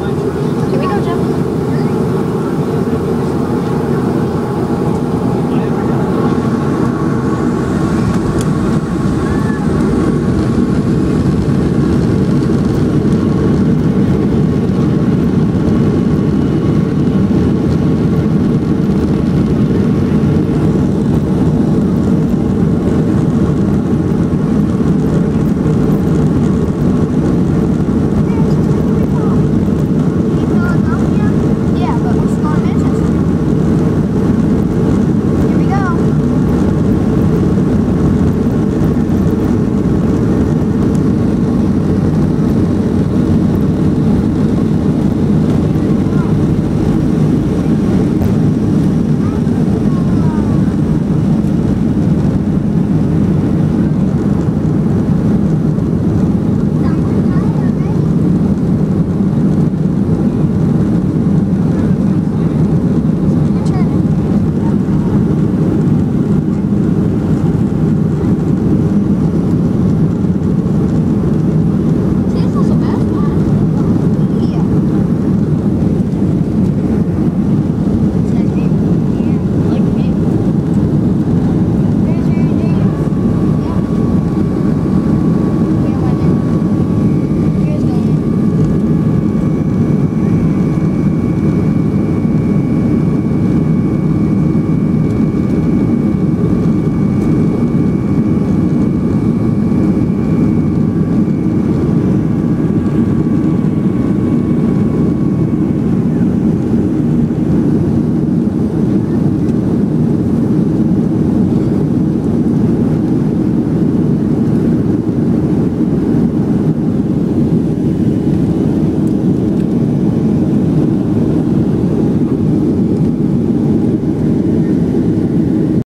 安全。